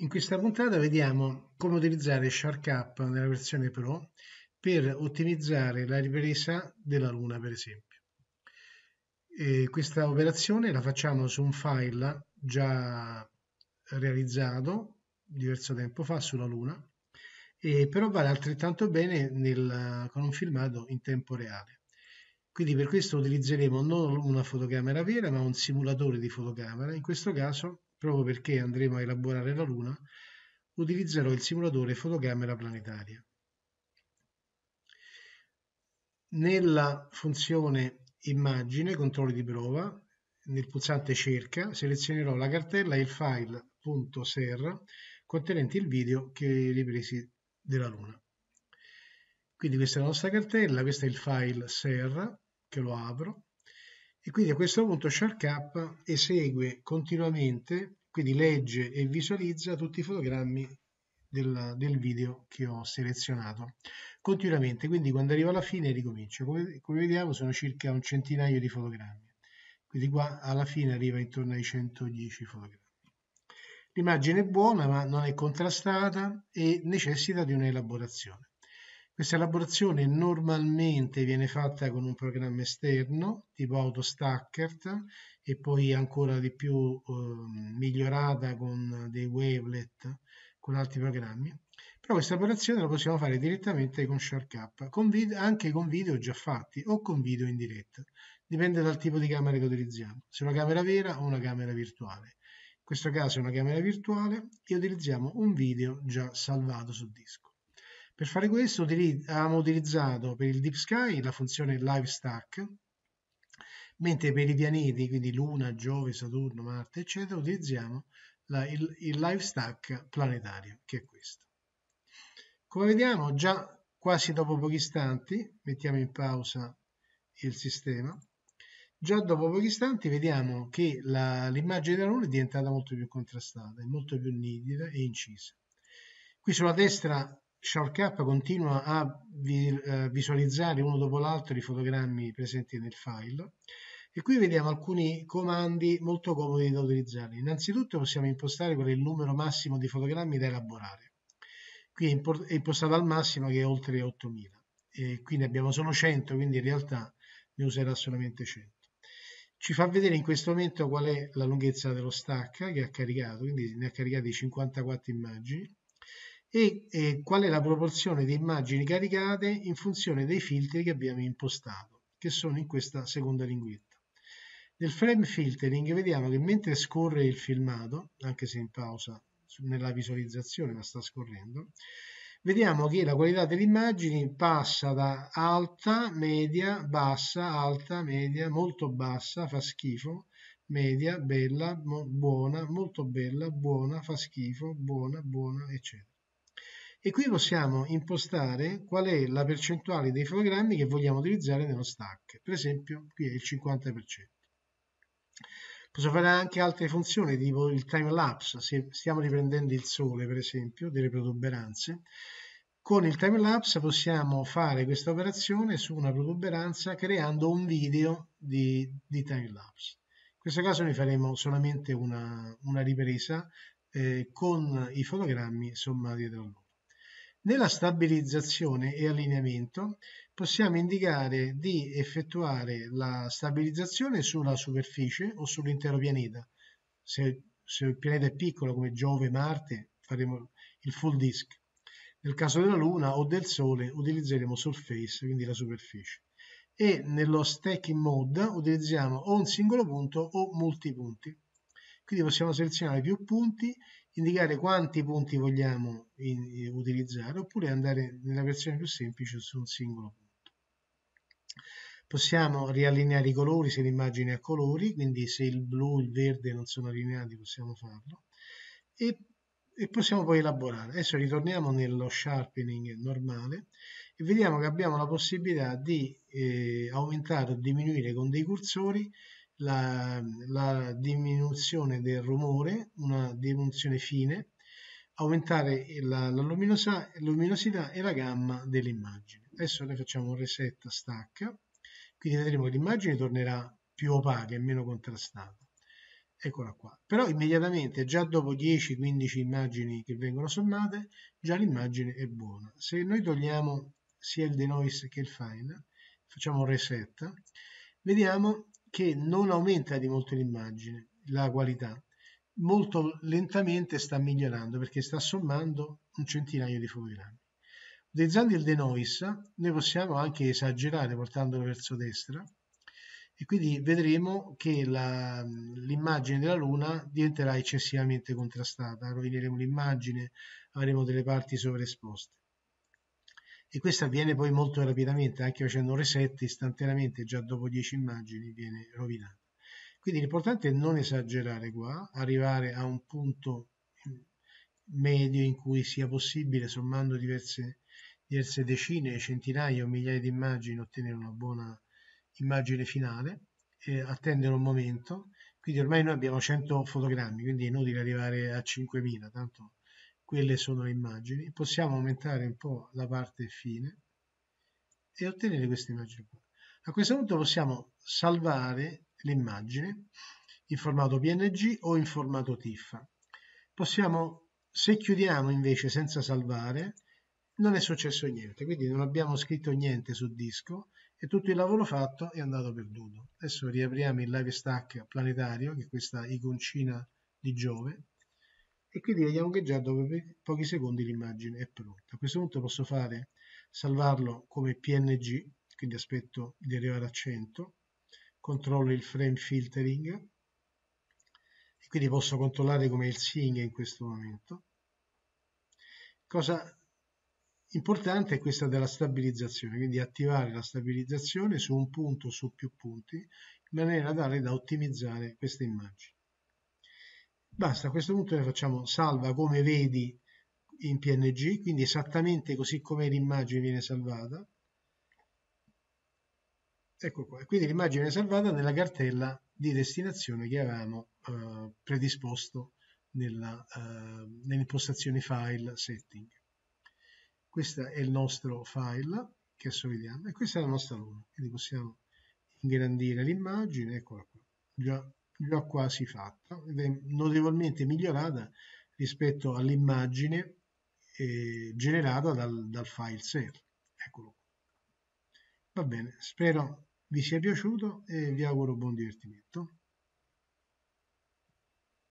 In questa puntata vediamo come utilizzare SharkUp nella versione Pro per ottimizzare la ripresa della Luna, per esempio. E questa operazione la facciamo su un file già realizzato diverso tempo fa sulla Luna, e però vale altrettanto bene nel, con un filmato in tempo reale. Quindi per questo utilizzeremo non una fotocamera vera, ma un simulatore di fotocamera. In questo caso proprio perché andremo a elaborare la Luna, utilizzerò il simulatore fotocamera planetaria. Nella funzione immagine, controlli di prova, nel pulsante cerca, selezionerò la cartella e il file .ser contenente il video che ripresi della Luna. Quindi questa è la nostra cartella, questo è il file ser, che lo apro, e quindi a questo punto SharkUp esegue continuamente, quindi legge e visualizza tutti i fotogrammi del, del, video che ho selezionato continuamente, quindi quando arrivo alla fine ricomincio. Come, come vediamo sono circa un centinaio di fotogrammi, quindi qua alla fine arriva intorno ai 110 fotogrammi. L'immagine è buona ma non è contrastata e necessita di un'elaborazione. Questa elaborazione normalmente viene fatta con un programma esterno tipo AutoStackert e poi ancora di più eh, migliorata con dei wavelet, con altri programmi. Però questa operazione la possiamo fare direttamente con SharkUp, con anche con video già fatti o con video in diretta. Dipende dal tipo di camera che utilizziamo, se una camera vera o una camera virtuale. In questo caso è una camera virtuale e utilizziamo un video già salvato su disco. Per fare questo abbiamo utilizzato per il Deep Sky la funzione LiveStack, mentre per i pianeti, quindi Luna, Giove, Saturno, Marte, eccetera, utilizziamo la, il, il LiveStack planetario, che è questo. Come vediamo, già quasi dopo pochi istanti, mettiamo in pausa il sistema, già dopo pochi istanti vediamo che l'immagine della Luna è diventata molto più contrastata, è molto più nitida e incisa. Qui sulla destra SharkUp continua a eh, visualizzare uno dopo l'altro i fotogrammi presenti nel file e qui vediamo alcuni comandi molto comodi da utilizzare. Innanzitutto possiamo impostare qual è il numero massimo di fotogrammi da elaborare. Qui è impostato al massimo che è oltre 8000 e quindi abbiamo solo 100, quindi in realtà ne userà solamente 100. Ci fa vedere in questo momento qual è la lunghezza dello stack che ha caricato, quindi ne ha caricate 54 immagini e, e qual è la proporzione di immagini caricate in funzione dei filtri che abbiamo impostato, che sono in questa seconda linguetta. Nel frame filtering vediamo che mentre scorre il filmato, anche se in pausa nella visualizzazione ma sta scorrendo, vediamo che la qualità delle immagini passa da alta, media, bassa, alta, media, molto bassa, fa schifo, media, bella, buona, molto bella, buona, fa schifo, buona, buona, eccetera e qui possiamo impostare qual è la percentuale dei fotogrammi che vogliamo utilizzare nello stack. Per esempio, qui è il 50%. Posso fare anche altre funzioni, tipo il time lapse, se stiamo riprendendo il sole, per esempio, delle protuberanze. Con il time lapse possiamo fare questa operazione su una protuberanza creando un video di, di time lapse. In questo caso noi faremo solamente una, una ripresa eh, con i fotogrammi sommati tra loro. Nella stabilizzazione e allineamento possiamo indicare di effettuare la stabilizzazione sulla superficie o sull'intero pianeta. Se, se il pianeta è piccolo come Giove, Marte, faremo il full disk. Nel caso della Luna o del Sole utilizzeremo surface, quindi la superficie. E nello stacking mode utilizziamo o un singolo punto o multipunti. Quindi possiamo selezionare più punti indicare quanti punti vogliamo in, in, utilizzare oppure andare nella versione più semplice su un singolo punto. Possiamo riallineare i colori se l'immagine ha colori, quindi se il blu e il verde non sono allineati possiamo farlo e, e possiamo poi elaborare. Adesso ritorniamo nello sharpening normale e vediamo che abbiamo la possibilità di eh, aumentare o diminuire con dei cursori la, la diminuzione del rumore, una diminuzione fine, aumentare la, la luminosa, luminosità e la gamma dell'immagine. Adesso noi facciamo un reset stack, quindi vedremo che l'immagine tornerà più opaca e meno contrastata. eccola qua. Però immediatamente, già dopo 10-15 immagini che vengono sommate, già l'immagine è buona. Se noi togliamo sia il denoise che il fine, facciamo un reset, vediamo che non aumenta di molto l'immagine, la qualità. Molto lentamente sta migliorando perché sta sommando un centinaio di fotogrammi. Utilizzando il denoise noi possiamo anche esagerare portandolo verso destra e quindi vedremo che l'immagine della Luna diventerà eccessivamente contrastata, rovineremo l'immagine, avremo delle parti sovraesposte. E questo avviene poi molto rapidamente, anche facendo un reset istantaneamente, già dopo 10 immagini viene rovinato. Quindi l'importante è non esagerare qua, arrivare a un punto medio in cui sia possibile, sommando diverse, diverse decine, centinaia o migliaia di immagini, ottenere una buona immagine finale, e attendere un momento, quindi ormai noi abbiamo 100 fotogrammi, quindi è inutile arrivare a 5000, tanto quelle sono le immagini. Possiamo aumentare un po' la parte fine e ottenere queste immagini. A questo punto possiamo salvare l'immagine in formato PNG o in formato TIFF. Possiamo, se chiudiamo invece senza salvare, non è successo niente, quindi non abbiamo scritto niente sul disco e tutto il lavoro fatto è andato perduto. Adesso riapriamo il live stack planetario, che è questa iconcina di Giove, e quindi vediamo che già dopo pochi secondi l'immagine è pronta. A questo punto posso fare, salvarlo come PNG, quindi aspetto di arrivare a 100, controllo il frame filtering, e quindi posso controllare come il seeing in questo momento. Cosa Importante è questa della stabilizzazione, quindi attivare la stabilizzazione su un punto o su più punti in maniera tale da ottimizzare queste immagini. Basta, a questo punto noi facciamo salva come vedi in PNG, quindi esattamente così come l'immagine viene salvata. Ecco qua, quindi l'immagine è salvata nella cartella di destinazione che avevamo eh, predisposto nella, eh, nelle file setting. Questo è il nostro file che adesso vediamo e questa è la nostra luna quindi possiamo ingrandire l'immagine eccola qua. Già, già quasi fatta ed è notevolmente migliorata rispetto all'immagine eh, generata dal, dal file ser eccolo qua. Va bene spero vi sia piaciuto e vi auguro buon divertimento